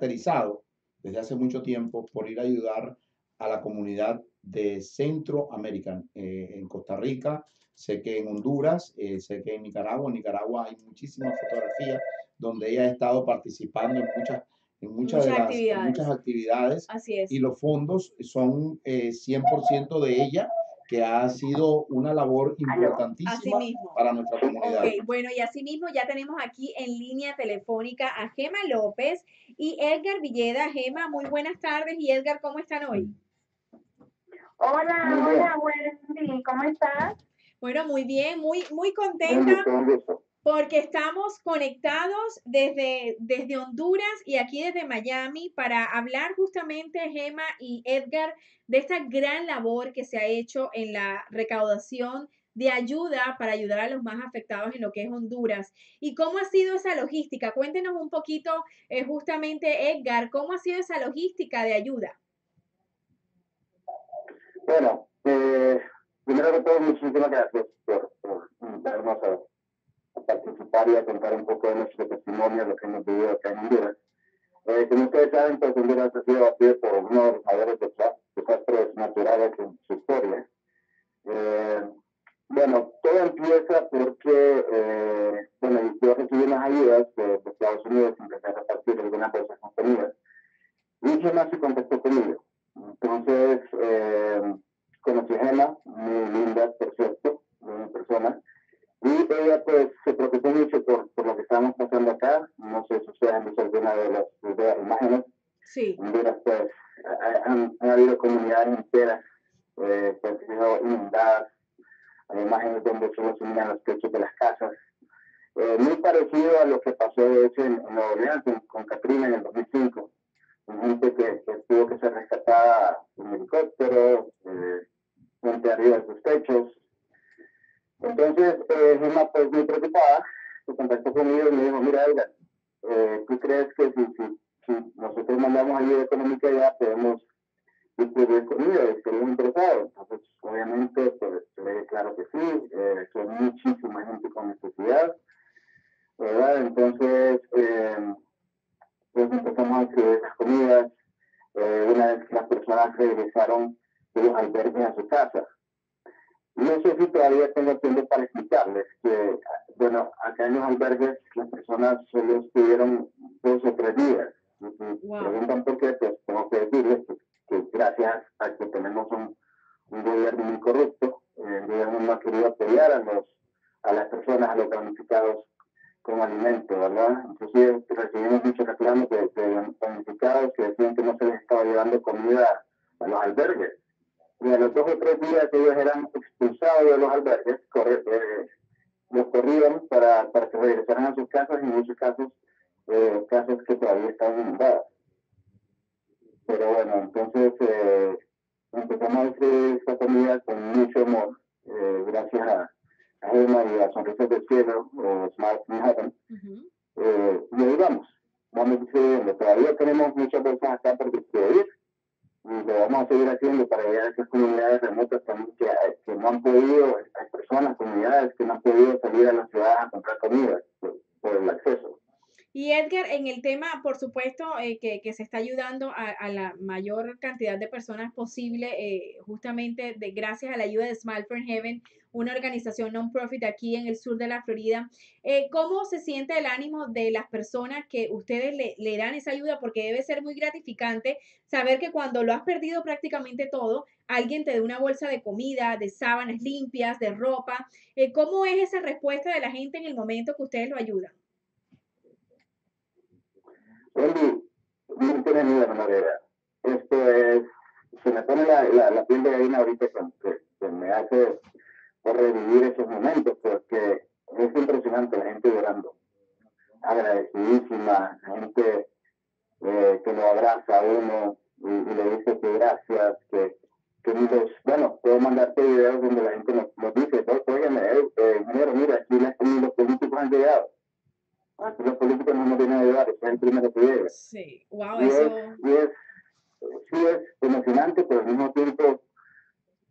caracterizado desde hace mucho tiempo por ir a ayudar a la comunidad de Centroamérica, eh, en Costa Rica, sé que en Honduras, eh, sé que en Nicaragua, en Nicaragua hay muchísimas fotografías donde ella ha estado participando en muchas, en muchas, de las, actividades. muchas actividades Así es. y los fondos son eh, 100% de ella, que ha sido una labor Así importantísima para nuestra comunidad. Ok, bueno, y asimismo ya tenemos aquí en línea telefónica a Gema López y Edgar Villeda. Gema, muy buenas tardes. Y Edgar, ¿cómo están hoy? Hola, hola, Wendy, ¿cómo estás? Bueno, muy bien, muy, muy contenta. Porque estamos conectados desde, desde Honduras y aquí desde Miami para hablar justamente, Gema y Edgar, de esta gran labor que se ha hecho en la recaudación de ayuda para ayudar a los más afectados en lo que es Honduras. ¿Y cómo ha sido esa logística? Cuéntenos un poquito, eh, justamente, Edgar, ¿cómo ha sido esa logística de ayuda? Bueno, eh, primero que todo, muchísimas gracias por, por invitarnos a, a participar y a contar un poco de nuestro testimonio, lo que hemos vivido acá en Honduras. Eh, como ustedes saben, pues Honduras ha sido batido por uno de los mayores desastres, naturales en su historia. Eh, bueno, todo empieza porque, eh, bueno, yo recibí unas ayudas de, de Estados Unidos, empecé a repartir algunas bolsas con comida. Y Gemma se contactó conmigo. Entonces, eh, conocí a Gemma, muy linda, por cierto, una persona. Y ella, pues, se preocupó mucho por, por lo que estábamos pasando acá. No sé si ustedes han visto alguna de las, de las imágenes. Sí, En Honduras, pues, ha- han, han habido comunidades enteras, eh, pues, inundadas. Hay imágenes donde solo se miran los techos de las casas. Eh, muy parecido a lo que pasó, de hecho, en, en Nueva Orleans con, con Katrina en el 2005. Con gente que, que tuvo que ser rescatada en helicóptero, eh, gente arriba de sus techos. Entonces, eh, Gemma, pues, muy preocupada, se contactó conmigo y me dijo, mira, Edgar, eh, ¿tú crees que si, si, si nosotros mandamos ayuda económica ya podemos distribuir comida? ¿Estaríamos interesados? Entonces, obviamente, pues, le dije, claro que sí, eh, son muchísima gente con necesidad, ¿verdad? Entonces, eh, pues empezamos a distribuir las comidas, eh, una vez que las personas regresaron de los albergues a su casa. No sé si todavía tengo tiempo para explicarles que, bueno, acá en los albergues las personas solo estuvieron dos o tres días. Wow. preguntan por qué, pues tengo que decirles que, que gracias a que tenemos un, un gobierno muy corrupto, el gobierno no ha querido apoyar a, los, a las personas, a los damnificados con alimento, ¿verdad? Inclusive recibimos muchos reclamos de, de damnificados que decían que no se les estaba llevando comida a los albergues y a los dos o tres días ellos eran expulsados de los albergues, corre- eh, los corrían para, para que regresaran a sus casas y en muchos casos, eh, casas que todavía estaban inundadas. Pero bueno, entonces eh, empezamos a distribuir esta comida con mucho amor, eh, gracias a, a Emma y a Sonrisas del Cielo, o Smart in Heaven, ujú, eh, y ahí vamos, vamos distribuyendo. Todavía tenemos muchas bolsas acá por distribuir y lo vamos a seguir haciendo para llegar a esas comunidades remotas también que, que no han podido, hay personas, comunidades que no han podido salir a las ciudades a comprar comida por, por el acceso. Y Edgar, en el tema, por supuesto, eh, que, que se está ayudando a, a la mayor cantidad de personas posible, eh, justamente de, gracias a la ayuda de Smile for Heaven, una organización non-profit aquí en el sur de la Florida. Eh, ¿Cómo se siente el ánimo de las personas que ustedes le, le dan esa ayuda? Porque debe ser muy gratificante saber que cuando lo has perdido prácticamente todo, alguien te dé una bolsa de comida, de sábanas limpias, de ropa. Eh, ¿Cómo es esa respuesta de la gente en el momento que ustedes lo ayudan? Tienes ni la idea. Esto es, se me pone la, la, piel de gallina ahorita que, me hace revivir esos momentos, porque es impresionante la gente llorando, agradecidísima, la gente eh, que lo abraza a uno y, le dice que gracias, que, que los, bueno, puedo mandarte videos donde la gente nos, nos dice, oigan, eh, eh, mira, aquí los políticos han llegado. Los políticos no nos vienen a ayudar, es el primero que llega. Sí, wow, Y es, eso. y es, sí es emocionante, pero al mismo tiempo,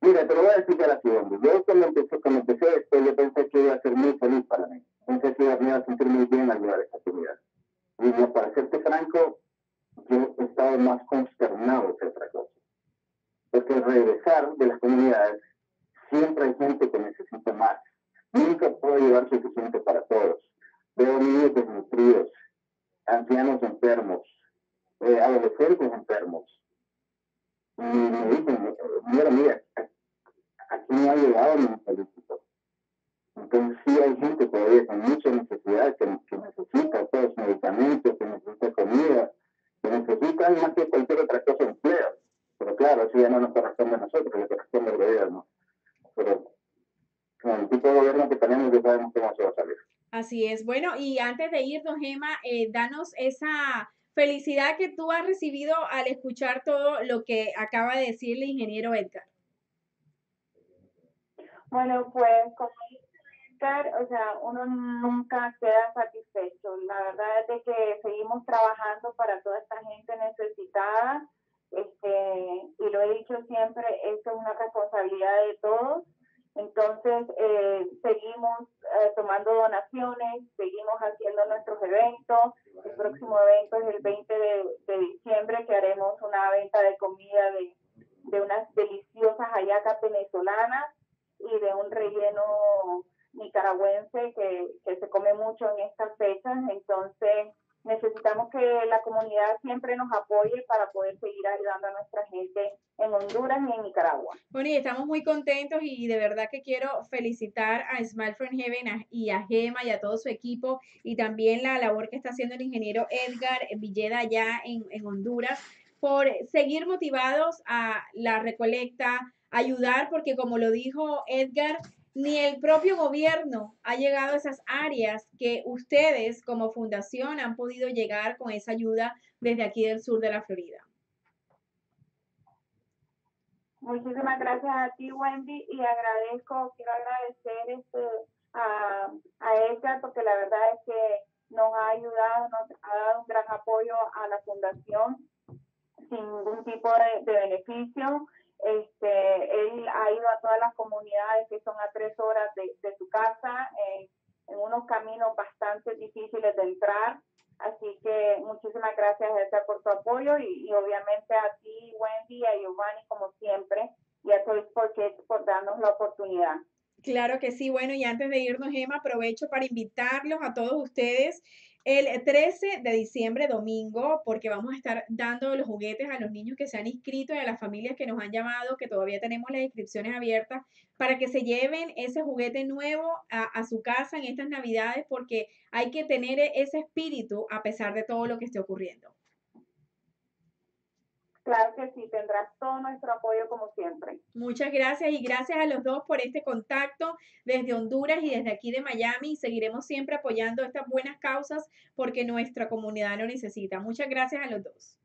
mira, te lo voy a explicar así, hombre. Yo cuando empecé, cuando empecé esto, yo pensé que iba a ser muy feliz para mí. Pensé que iba- a sentir muy bien al llevar esta comunidad. Y no, para serte franco, estado más consternados que otra cosa. Porque regresar de las comunidades siempre hay gente que necesita más. Nunca puedo llevar suficiente para todos. Veo niños desnutridos, ancianos enfermos, eh, adolescentes enfermos. Y me dicen, mira, mira, aquí no ha llegado ningún político. Entonces sí hay gente todavía con mucha necesidad, que, necesita todos los medicamentos, que necesita comida, que necesita más que cualquier otra cosa empleo. Pero claro, eso ya no nos corresponde a nosotros, le corresponde al gobierno. Pero con el tipo de gobierno que tenemos ya sabemos cómo se va a salir. Así es. Bueno, y antes de ir, don Gema, eh, danos esa felicidad que tú has recibido al escuchar todo lo que acaba de decir el ingeniero Edgar. Bueno, pues como Edgar, o sea, uno nunca queda satisfecho. La verdad es de que seguimos trabajando para toda esta gente necesitada. Este, y lo he dicho siempre, esto es una responsabilidad de todos. Entonces, eh, seguimos eh, tomando donaciones, seguimos haciendo nuestros eventos. El próximo evento es el 20 de, diciembre, que haremos una venta de comida de, de unas deliciosas hallacas venezolanas y de un relleno nicaragüense que, que se come mucho en estas fechas. Entonces, necesitamos que la comunidad siempre nos apoye para poder seguir ayudando a nuestra gente en Honduras y en Nicaragua. Bueno, y estamos muy contentos y de verdad que quiero felicitar a Smile from Heaven y a Gema y a todo su equipo y también la labor que está haciendo el ingeniero Edgar Villeda allá en, en Honduras por seguir motivados a la recolecta, ayudar, porque como lo dijo Edgar, ni el propio gobierno ha llegado a esas áreas que ustedes como fundación han podido llegar con esa ayuda desde aquí del sur de la Florida. Muchísimas gracias a ti, Wendy, y agradezco, quiero agradecer este, a, a Edgar porque la verdad es que nos ha ayudado, nos ha dado un gran apoyo a la fundación sin ningún tipo de, de beneficio. Este, él ha ido a todas las comunidades que son a tres horas de, de su casa, en, en unos caminos bastante difíciles de entrar. Así que muchísimas gracias, Edgar, por tu apoyo y, obviamente a ti, Wendy, a Giovanni, como siempre, y a Kids por darnos la oportunidad. Claro que sí. Bueno, y antes de irnos, Gemma, aprovecho para invitarlos a todos ustedes el 13 de diciembre, domingo, porque vamos a estar dando los juguetes a los niños que se han inscrito y a las familias que nos han llamado, que todavía tenemos las inscripciones abiertas, para que se lleven ese juguete nuevo a, a su casa en estas navidades, porque hay que tener ese espíritu a pesar de todo lo que esté ocurriendo. Claro que sí, tendrás todo nuestro apoyo como siempre. Muchas gracias y gracias a los dos por este contacto desde Honduras y desde aquí de Miami. Seguiremos siempre apoyando estas buenas causas porque nuestra comunidad lo necesita. Muchas gracias a los dos.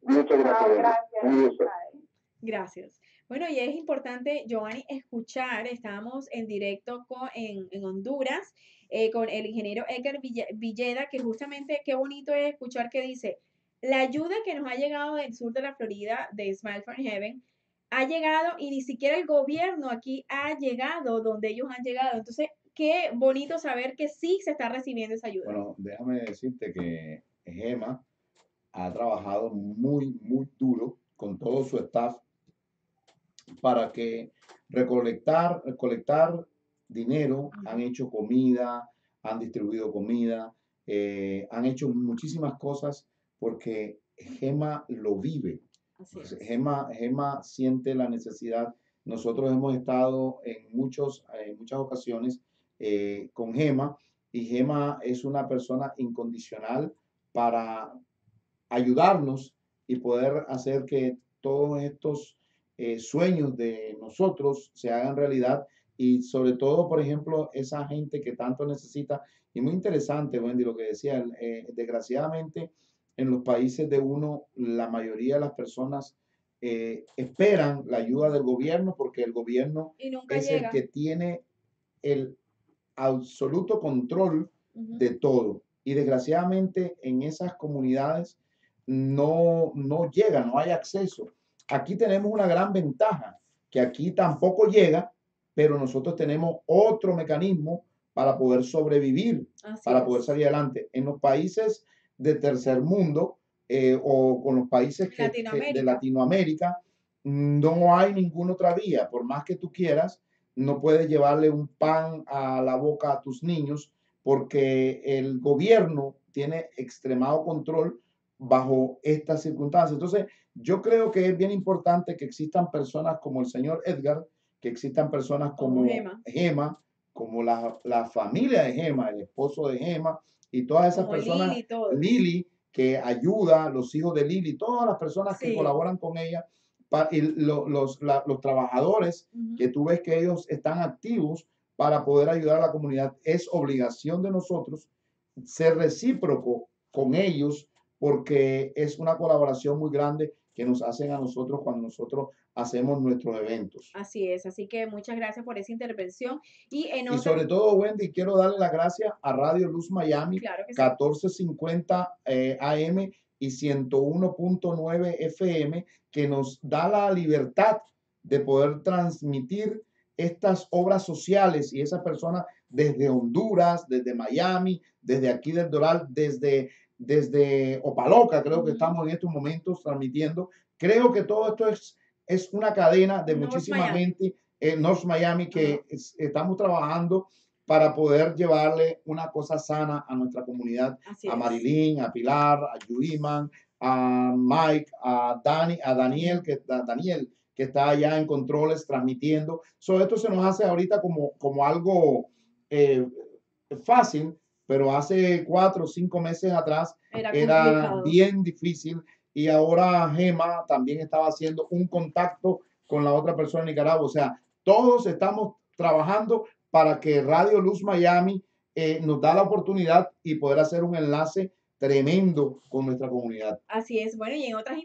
Muchas gracias. gracias. Gracias. Bueno, y es importante, Giovanni, escuchar, estábamos en directo con, en, en Honduras eh, con el ingeniero Edgar Villeda, que justamente qué bonito es escuchar que dice, la ayuda que nos ha llegado del sur de la Florida, de Smile for Heaven, ha llegado y ni siquiera el gobierno aquí ha llegado donde ellos han llegado. Entonces, qué bonito saber que sí se está recibiendo esa ayuda. Bueno, déjame decirte que Gema ha trabajado muy, muy duro con todo su staff para que recolectar, recolectar dinero, han hecho comida, han distribuido comida, eh, han hecho muchísimas cosas porque Gema lo vive. Gema, Gema siente la necesidad. Nosotros hemos estado en, muchos, en muchas ocasiones eh, con Gema y Gema es una persona incondicional para ayudarnos y poder hacer que todos estos eh, sueños de nosotros se hagan realidad y sobre todo, por ejemplo, esa gente que tanto necesita. Y muy interesante, Wendy, lo que decía, eh, desgraciadamente en los países de uno, la mayoría de las personas eh, esperan la ayuda del gobierno porque el gobierno es llega. el que tiene el absoluto control uh -huh. de todo. Y desgraciadamente en esas comunidades no, no llega, no hay acceso. Aquí tenemos una gran ventaja, que aquí tampoco llega, pero nosotros tenemos otro mecanismo para poder sobrevivir, Así para es. poder salir adelante. En los países de tercer mundo, eh, o con los países que- que- de Latinoamérica. Latinoamérica, no hay ninguna otra vía. Por más que tú quieras, no puedes llevarle un pan a la boca a tus niños porque el gobierno tiene extremado control bajo estas circunstancias. Entonces, yo creo que es bien importante que existan personas como el señor Edgar, que existan personas Como como Gema. Gema, como la, la familia de Gema, el esposo de Gema y todas esas Como personas Lili que ayuda, los hijos de Lili, todas las personas que colaboran con ella, pa- y lo- los, la- los trabajadores que tú ves que ellos están activos para poder ayudar a la comunidad. Es obligación de nosotros ser recíproco con ellos porque es una colaboración muy grande que nos hacen a nosotros cuando nosotros hacemos nuestros eventos. Así es, así que muchas gracias por esa intervención. Y en Y otra, sobre todo, Wendy, quiero darle las gracias a Radio Luz Miami claro sí. 1450 eh, AM y 101.9 FM, que nos da la libertad de poder transmitir estas obras sociales y esas personas desde Honduras, desde Miami, desde aquí del Doral, desde, desde Opaloca, creo que estamos en estos momentos transmitiendo. Creo que todo esto es, es una cadena de North muchísima Miami. gente en North Miami que Ajá. es- estamos trabajando para poder llevarle una cosa sana a nuestra comunidad, Así a es. Marilyn, a Pilar, a Yuiman, a Mike, a Dani, a Daniel, que a Daniel, que está allá en controles transmitiendo. So, esto se nos hace ahorita como, como algo eh, fácil, pero hace cuatro o cinco meses atrás Era era bien difícil y ahora Gema también estaba haciendo un contacto con la otra persona en Nicaragua. O sea, todos estamos trabajando para que Radio Luz Miami eh, nos da la oportunidad y poder hacer un enlace tremendo con nuestra comunidad. Así es. Bueno, y en otras